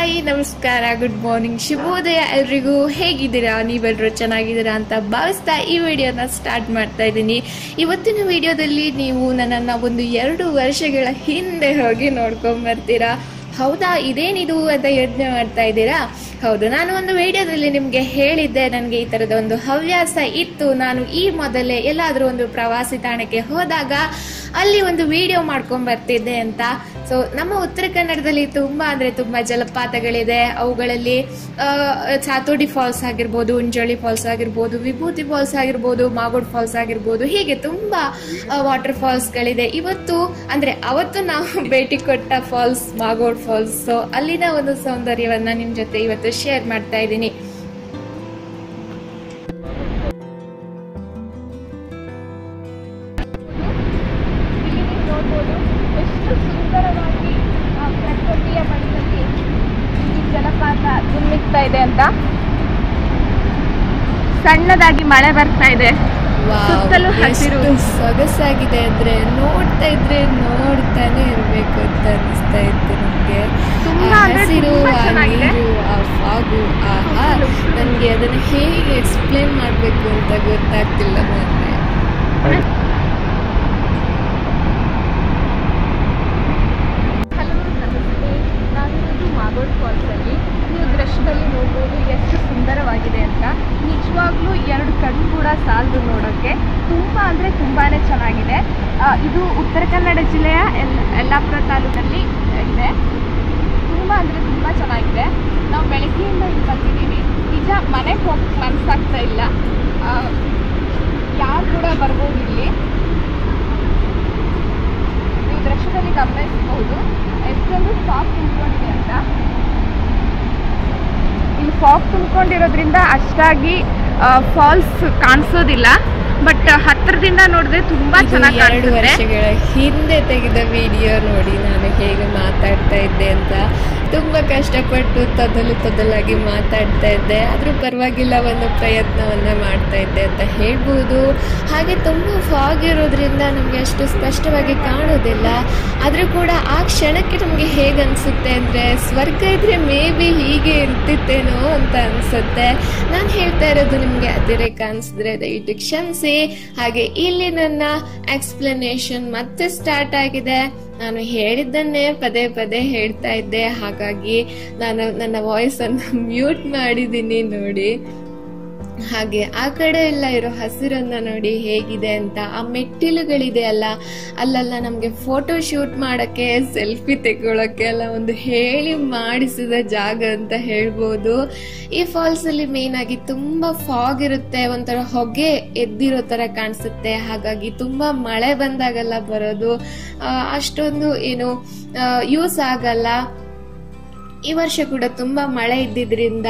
Hi, ನಮಸ್ಕಾರ good morning ಶುಭೋದಯ ಎಲ್ರಿಗೂ ಹೇಗಿದ್ದೀರಾ? ನೀವೆಲ್ಲರೂ ಚೆನ್ನಾಗಿದ್ದೀರಾ ಅಂತ ಭಾವಿಸ್ತಾ ಈ ವಿಡಿಯೋನ ಸ್ಟಾರ್ಟ್ ಮಾಡ್ತಾ ಇದ್ದೀನಿ. ಇವತ್ತಿನ ವಿಡಿಯೋದಲ್ಲಿ ನೀವು ನನ್ನನ್ನು ಒಂದು ಎರಡು ವರ್ಷಗಳ ಹಿಂದೆ ಹೋಗಿ ನೋಡ್ಕೊಂಬರ್ತೀರಾ ಹೌದಾ? ಇದೇನಿದು ಅಂತ ಯೋಚನೆ ಮಾಡ್ತಾ ಇದ್ದೀರಾ? ಹೌದು, ನಾನು ಒಂದು ವಿಡಿಯೋದಲ್ಲಿ ನಿಮಗೆ ಹೇಳಿದ್ದೆ, ನನಗೆ ಈ ಥರದ ಒಂದು ಹವ್ಯಾಸ ಇತ್ತು. ನಾನು ಈ ಮೊದಲೇ ಎಲ್ಲಾದರೂ ಒಂದು ಪ್ರವಾಸಿ ತಾಣಕ್ಕೆ ಹೋದಾಗ ಅಲ್ಲಿ ಒಂದು ವಿಡಿಯೋ ಮಾಡ್ಕೊಂಡ್ ಬರ್ತಿದ್ದೆ ಅಂತ. ಸೊ ನಮ್ಮ ಉತ್ತರ ಕನ್ನಡದಲ್ಲಿ ತುಂಬಾ ಅಂದ್ರೆ ತುಂಬಾ ಜಲಪಾತಗಳಿದೆ. ಅವುಗಳಲ್ಲಿ ಚಾತೋಡಿ ಫಾಲ್ಸ್ ಆಗಿರ್ಬೋದು, ಉಂಜೋಳಿ ಫಾಲ್ಸ್ ಆಗಿರ್ಬೋದು, ವಿಭೂತಿ ಫಾಲ್ಸ್ ಆಗಿರ್ಬೋದು, ಮಾಗೋಡ್ ಫಾಲ್ಸ್ ಆಗಿರ್ಬೋದು, ಹೀಗೆ ತುಂಬಾ ವಾಟರ್ ಫಾಲ್ಸ್ಗಳಿದೆ ಇವತ್ತು, ಅಂದ್ರೆ ಅವತ್ತು ನಾವು ಭೇಟಿ ಕೊಟ್ಟ ಫಾಲ್ಸ್ ಮಾಗೋಡ್ ಫಾಲ್ಸ್ ಸೊ ಅಲ್ಲಿನ ಒಂದು ಸೌಂದರ್ಯವನ್ನ ನಿಮ್ ಜೊತೆ ಇವತ್ತು ಶೇರ್ ಮಾಡ್ತಾ ಇದ್ದೀನಿ. ಸಣ್ಣದಾಗಿ ಮಳೆ ಬರ್ತಾ ಇದೆ. ಸುತ್ತಲೂ ಹಸಿರು. ಸೊಗಸಾಗಿದೆ ಅಂದ್ರೆ ನೋಡ್ತಾ ಇದ್ರೆ ನೋಡ್ತಾನೆ ಇರ್ಬೇಕು ಅಂತ ಅನಿಸ್ತಾ ಇತ್ತು ನಮ್ಗೆ. ತುಂಬಾ ಅಂದ್ರೆ ಹಸಿರು ತುಂಬಾ ಆ. ನೀರು ಆ ಫಾಗು ಆಹಾ ನನಗೆ ಅದನ್ನ ಹೇಗೆ ಎಕ್ಸ್ಪ್ಲೇನ್ ಮಾಡಬೇಕು ಅಂತ ಗೊತ್ತಾಗ್ತಿಲ್ಲ ಮಾತ್ರ ಹಲೋ ನಮಸ್ತೆ ನಾನಿರೋದು ಮಾಗೋಡ್ ಫಾಲ್ಸಲ್ಲಿ ನೀವು ದೃಶ್ಯದಲ್ಲಿ ನೋಡ್ಬೋದು ಎಷ್ಟು ಸುಂದರವಾಗಿದೆ ಅಂತ ನಿಜವಾಗ್ಲೂ ಎರಡು ಕಣ್ಣು ಕೂಡ ಸಾಲದು ನೋಡೋಕ್ಕೆ ತುಂಬ ಅಂದರೆ ತುಂಬಾ ಚೆನ್ನಾಗಿದೆ ಆ, ಇದು ಉತ್ತರ ಕನ್ನಡ ಜಿಲ್ಲೆಯ ಎಲ್ ಯಲ್ಲಾಪುರ ತಾಲೂಕಲ್ಲಿ ಇದೆ ತುಂಬ ಅಂದರೆ ತುಂಬ ಚೆನ್ನಾಗಿದೆ ನಾವು ಬೆಳಗ್ಗೆಯಿಂದ ಇಲ್ಲಿ ಬಂದಿದ್ದೀವಿ ನಿಜ ಮನೆಗೆ ಹೋಗಕ್ಕೆ ಮನಸ್ಸಾಗ್ತಾ ಇಲ್ಲ. ಯಾರು ಕೂಡ ಬರ್ಬೋದು ಇಲ್ಲಿ. ನೀವು ದೃಶ್ಯದಲ್ಲಿ ಗಮನಿಸಬಹುದು ಎಷ್ಟೊಂದು ಫಾಗ್ ತುಂಬಿಕೊಂಡಿದೆ ಅಂತ. ಇಲ್ಲಿ ಫಾಕ್ ತುಂಬಿಕೊಂಡಿರೋದ್ರಿಂದ ಅಷ್ಟಾಗಿ ಫಾಲ್ಸ್ ಕಾಣಿಸೋದಿಲ್ಲ. ಬಟ್ ಹತ್ತಿರದಿಂದ ನೋಡಿದ್ರೆ ತುಂಬಾ ಚೆನ್ನಾಗಿ ಎರಡು ವರ್ಷಗಳ ಹಿಂದೆ ತೆಗೆದ ವಿಡಿಯೋ ನೋಡಿ ನಾನು ಹೇಗೆ ಮಾತಾಡ್ತಾ ಇದ್ದೆ ಅಂತ. ತುಂಬಾ ಕಷ್ಟಪಟ್ಟು ತದಲು ತದಲಾಗಿ ಮಾತಾಡ್ತಾ ಇದ್ದೆ. ಆದ್ರೂ ಪರವಾಗಿಲ್ಲ ಒಂದು ಪ್ರಯತ್ನವನ್ನ ಮಾಡ್ತಾ ಇದ್ದೆ ಅಂತ ಹೇಳ್ಬೋದು. ಹಾಗೆ ತುಂಬಾ ಫಾಗ್ ಇರೋದ್ರಿಂದ ನಮಗೆ ಅಷ್ಟು ಸ್ಪಷ್ಟವಾಗಿ ಕಾಣೋದಿಲ್ಲ. ಆದ್ರೂ ಕೂಡ ಆ ಕ್ಷಣಕ್ಕೆ ನಮ್ಗೆ ಹೇಗೆ ಅನ್ಸುತ್ತೆ ಅಂದ್ರೆ ಸ್ವರ್ಗ ಇದ್ರೆ ಮೇ ಬಿ ಹೀಗೆ ಇರ್ತಿತ್ತೇನೋ ಅಂತ ಅನ್ಸುತ್ತೆ. ನಾನು ಹೇಳ್ತಾ ಇರೋದು ನಿಮಗೆ ಅತಿರೇಕ ಅನಿಸಿದ್ರೆ ದಯವಿಟ್ಟು ಕ್ಷಮಿಸಿ. ಹಾಗೆ ಇಲ್ಲಿ ನನ್ನ ಎಕ್ಸ್ಪ್ಲನೇಷನ್ ಮತ್ತೆ ಸ್ಟಾರ್ಟ್ ಆಗಿದೆ. ನಾನು ಹೇಳಿದ್ದನ್ನೇ ಪದೇ ಪದೇ ಹೇಳ್ತಾ ಇದ್ದೆ. ಹಾಗಾಗಿ ನಾನು ನನ್ನ ವಾಯ್ಸ್ ಅನ್ನು ಮ್ಯೂಟ್ ಮಾಡಿದ್ದೀನಿ ನೋಡಿ. ಹಾಗೆ ಆ ಕಡೆ ಎಲ್ಲ ಇರೋ ಹಸಿರನ್ನ ನೋಡಿ ಹೇಗಿದೆ ಅಂತ, ಆ ಮೆಟ್ಟಿಲುಗಳಿದೆ ಅಲ್ಲ, ಅಲ್ಲೆಲ್ಲ ನಮಗೆ ಫೋಟೋ ಶೂಟ್ ಮಾಡಕ್ಕೆ ಸೆಲ್ಫಿ ತೆಗೊಳಕ್ಕೆ ಎಲ್ಲ ಒಂದು ಹೇಳಿ ಮಾಡಿಸಿದ ಜಾಗ ಅಂತ ಹೇಳ್ಬೋದು. ಈ ಫಾಲ್ಸ್ ಅಲ್ಲಿ ಮೇನ್ ಆಗಿ ತುಂಬಾ ಫಾಗ್ ಇರುತ್ತೆ, ಒಂಥರ ಹೊಗೆ ಎದ್ದಿರೋ ತರ ಕಾಣಿಸುತ್ತೆ. ಹಾಗಾಗಿ ತುಂಬಾ ಮಳೆ ಬಂದಾಗೆಲ್ಲ ಬರೋದು ಅಷ್ಟೊಂದು ಏನು ಯೂಸ್ ಆಗಲ್ಲ. ಈ ವರ್ಷ ಕೂಡ ತುಂಬಾ ಮಳೆ ಇದ್ದಿದ್ರಿಂದ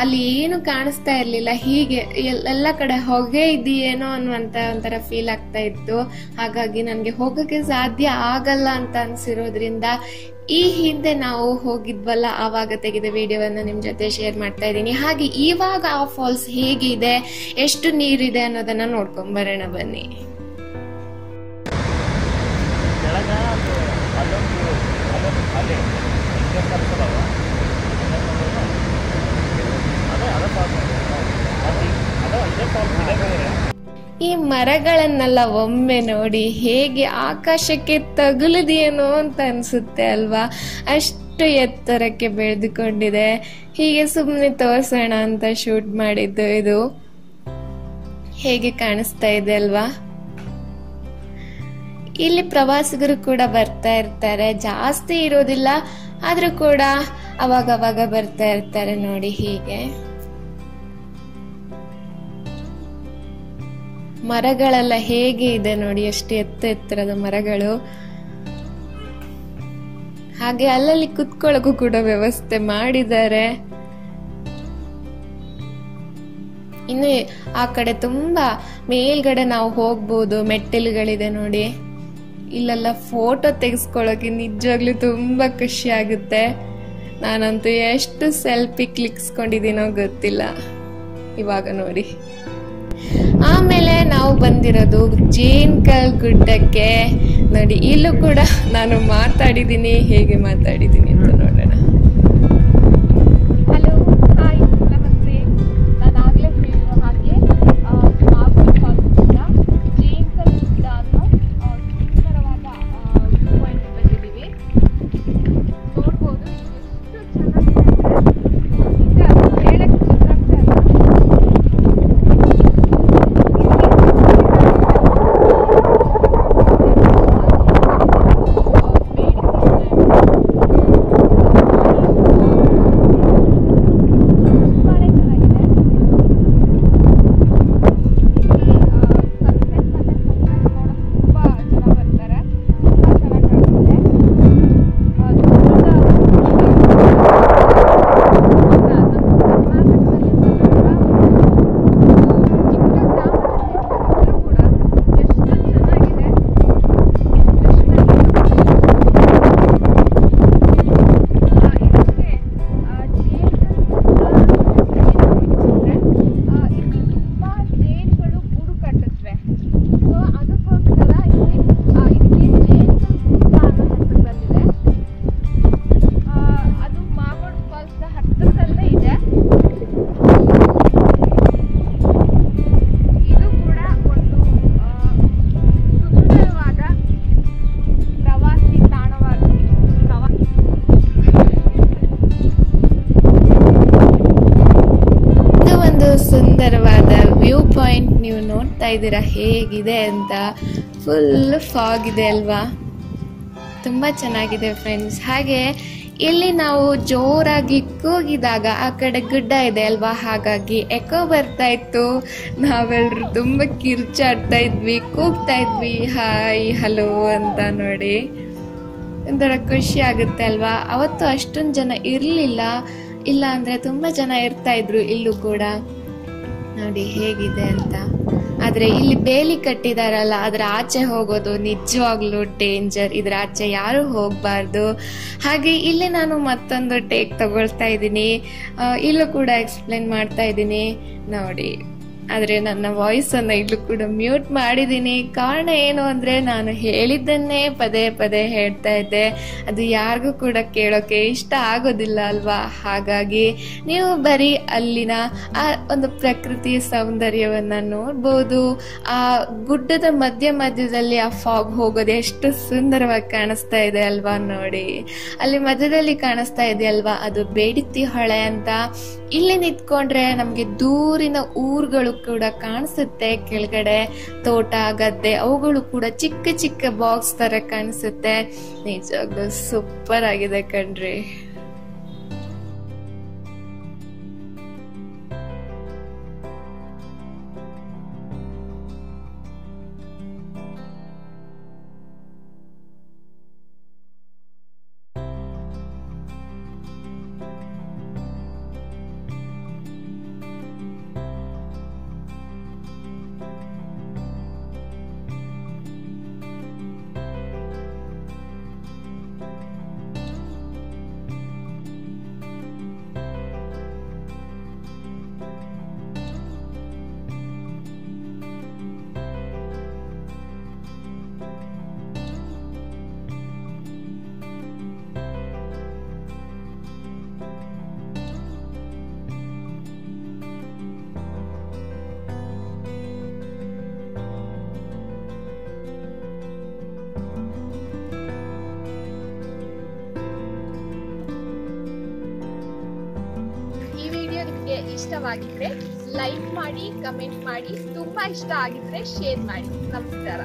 ಅಲ್ಲಿ ಏನು ಕಾಣಿಸ್ತಾ ಇರಲಿಲ್ಲ. ಹೀಗೆ ಎಲ್- ಎಲ್ಲ ಕಡೆ ಹೊಗೆ ಇದೆಯೇನೋ ಅನ್ನುವಂತ ಒಂಥರ ಫೀಲ್ ಆಗ್ತಾ ಇತ್ತು. ಹಾಗಾಗಿ ನನಗೆ ಹೋಗಕ್ಕೆ ಸಾಧ್ಯ ಆಗಲ್ಲ ಅಂತ ಅನ್ಸಿರೋದ್ರಿಂದ, ಈ ಹಿಂದೆ ನಾವು ಹೋಗಿದ್ವಲ್ಲ, ಆವಾಗ ತೆಗೆದ ವಿಡಿಯೋವನ್ನು ನಿಮ್ಮ ಜೊತೆ ಶೇರ್ ಮಾಡ್ತಾ ಇದ್ದೀನಿ. ಹಾಗೆ ಇವಾಗ ಆ ಫಾಲ್ಸ್ ಹೇಗಿದೆ, ಎಷ್ಟು ನೀರಿದೆ ಅನ್ನೋದನ್ನ ನೋಡ್ಕೊಂಡು ಬರೋಣ ಬನ್ನಿ ಅಲ್ಲೊಂದು ಅಲೆ ಹಿಂಗೆ ಕಲ್ಸದವ ಅದೇ ಅದೇ ಫಾಲ್ಸ್ ಅದು ಅದೇ ಇದೇ ಫಾಲ್ಸ್ ಇದೇ ಬೇರೆ ಈ ಮರಗಳನ್ನೆಲ್ಲ ಒಮ್ಮೆ ನೋಡಿ ಹೇಗೆ ಆಕಾಶಕ್ಕೆ ತಗುಲಿದೆಯೇನೋ ಅಂತ ಅನ್ಸುತ್ತೆ ಅಲ್ವಾ? ಅಷ್ಟು ಎತ್ತರಕ್ಕೆ ಬೆಳೆದುಕೊಂಡಿದೆ. ಹೀಗೆ ಸುಮ್ಮನೆ ತೋರಿಸೋಣ ಅಂತ ಶೂಟ್ ಮಾಡಿದ್ದು ಇದು. ಹೇಗೆ ಕಾಣಿಸ್ತಾ ಇದೆ ಅಲ್ವಾ? ಇಲ್ಲಿ ಪ್ರವಾಸಿಗರು ಕೂಡ ಬರ್ತಾ ಇರ್ತಾರೆ. ಜಾಸ್ತಿ ಇರೋದಿಲ್ಲ, ಆದ್ರೂ ಕೂಡ ಅವಾಗವಾಗ ಅವಾಗ ಬರ್ತಾ ಇರ್ತಾರೆ ನೋಡಿ ಹೀಗೆ. ಮರಗಳೆಲ್ಲ ಹೇಗೆ ಇದೆ ನೋಡಿ, ಎಷ್ಟು ಎತ್ತ ಎತ್ತರದ ಮರಗಳು. ಹಾಗೆ ಅಲ್ಲಲ್ಲಿ ಕುತ್ಕೊಳ್ಳೋಕು ಕೂಡ ವ್ಯವಸ್ಥೆ ಮಾಡಿದ್ದಾರೆ. ಇನ್ನು ಆ ಕಡೆ ತುಂಬಾ ಮೇಲ್ಗಡೆ ನಾವು ಹೋಗ್ಬೋದು, ಮೆಟ್ಟಿಲುಗಳಿದೆ ನೋಡಿ. ಇಲ್ಲೆಲ್ಲ ಫೋಟೋ ತೆಗೆಸ್ಕೊಳ್ಳೋಕೆ ನಿಜವಾಗ್ಲೂ ತುಂಬಾ ಖುಷಿ ಆಗುತ್ತೆ. ನಾನಂತೂ ಎಷ್ಟು ಸೆಲ್ಫಿ ಕ್ಲಿಕ್ಸ್ಕೊಂಡಿದ್ದೀನೋ ಗೊತ್ತಿಲ್ಲ. ಇವಾಗ ನೋಡಿ. ಆಮೇಲೆ ನಾವು ಬಂದಿರೋದು ಜೇನ್ಕಲ್ ಗುಡ್ಡಕ್ಕೆ. ನೋಡಿ ಇಲ್ಲೂ ಕೂಡ ನಾನು ಮಾತಾಡಿದ್ದೀನಿ ಹೇಗೆ ಮಾತಾಡಿದ್ದೀನಿ ಅಂತ ನೋಡೋಣ. ಇದ್ದೀರಾ? ಹೇಗಿದೆ ಅಂತ ಫುಲ್ ಫಾಗ್ ಇದೆ ಅಲ್ವಾ? ತುಂಬ ಚೆನ್ನಾಗಿದೆ ಫ್ರೆಂಡ್ಸ್ ಹಾಗೆ ಇಲ್ಲಿ ನಾವು ಜೋರಾಗಿ ಕೂಗಿದಾಗ ಆ ಕಡೆ ಗುಡ್ಡ ಇದೆ ಅಲ್ವಾ? ಹಾಗಾಗಿ ಎಕೋ ಬರ್ತಾ ಇತ್ತು. ನಾವೆಲ್ಲರೂ ತುಂಬ ಕಿರ್ಚಾಡ್ತಾ ಇದ್ವಿ, ಕೂಗ್ತಾ ಇದ್ವಿ. ಹಾಯ್ ಹಲೋ ಅಂತ ನೋಡಿ. ಒಂಥರ ಖುಷಿ ಆಗುತ್ತೆ ಅಲ್ವಾ? ಅವತ್ತು ಅಷ್ಟೊಂದು ಜನ ಇರಲಿಲ್ಲ. ಇಲ್ಲ ಅಂದರೆ ತುಂಬ ಜನ ಇರ್ತಾ ಇದ್ರು ಇಲ್ಲೂ ಕೂಡ. ನೋಡಿ ಹೇಗಿದೆ ಅಂತ. ಆದರೆ ಇಲ್ಲಿ ಬೇಲಿ ಕಟ್ಟಿದಾರಲ್ಲ, ಅದ್ರ ಆಚೆ ಹೋಗೋದು ನಿಜವಾಗ್ಲೂ ಡೇಂಜರ್ ಇದ್ರ ಆಚೆ ಯಾರು ಹೋಗ್ಬಾರ್ದು. ಹಾಗೆ ಇಲ್ಲಿ ನಾನು ಮತ್ತೊಂದು ಟೇಕ್ ತಗೊಳ್ತಾ ಇದ್ದೀನಿ. ಇಲ್ಲೂ ಕೂಡ ಎಕ್ಸ್ಪ್ಲೇನ್ ಮಾಡ್ತಾ ಇದ್ದೀನಿ. ನೋಡಿ. ಆದರೆ ನನ್ನ ವಾಯ್ಸನ್ನು ಇಲ್ಲೂ ಕೂಡ ಮ್ಯೂಟ್ ಮಾಡಿದ್ದೀನಿ ಕಾರಣ ಏನು ಅಂದರೆ ನಾನು ಹೇಳಿದ್ದನ್ನೇ ಪದೇ ಪದೇ ಹೇಳ್ತಾ ಇದ್ದೆ. ಅದು ಯಾರಿಗೂ ಕೂಡ ಕೇಳೋಕೆ ಇಷ್ಟ ಆಗೋದಿಲ್ಲ ಅಲ್ವಾ? ಹಾಗಾಗಿ ನೀವು ಬರೀ ಅಲ್ಲಿನ ಆ ಒಂದು ಪ್ರಕೃತಿ ಸೌಂದರ್ಯವನ್ನು ನೋಡ್ಬೋದು. ಆ ಗುಡ್ಡದ ಮಧ್ಯ ಮಧ್ಯದಲ್ಲಿ ಆ ಫಾಗ್ ಹೋಗೋದು ಎಷ್ಟು ಸುಂದರವಾಗಿ ಕಾಣಿಸ್ತಾ ಇದೆ ಅಲ್ವಾ ನೋಡಿ. ಅಲ್ಲಿ ಮಧ್ಯದಲ್ಲಿ ಕಾಣಿಸ್ತಾ ಇದೆ ಅಲ್ವಾ? ಅದು ಬೇಡಿತಿ ಹೊಳೆ ಅಂತ. ಇಲ್ಲಿ ನಿಂತ್ಕೊಂಡ್ರೆ ನಮಗೆ ದೂರಿನ ಊರುಗಳು ಕೂಡ ಕಾಣಿಸುತ್ತೆ. ಕೆಳಗಡೆ ತೋಟ, ಗದ್ದೆ ಅವುಗಳು ಕೂಡ ಚಿಕ್ಕ ಚಿಕ್ಕ ಬಾಕ್ಸ್ ತರ ಕಾಣಿಸುತ್ತೆ. ನಿಜವಾಗ್ಲೂ ಸೂಪರ್ ಆಗಿದೆ ಕಣ್ರಿ. ನಿಮಗೆ ಇಷ್ಟವಾಗಿದ್ರೆ ಲೈಕ್ ಮಾಡಿ ಕಮೆಂಟ್ ಮಾಡಿ ತುಂಬಾ ಇಷ್ಟ ಆಗಿದ್ರೆ ಶೇರ್ ಮಾಡಿ. ನಮಸ್ಕಾರ.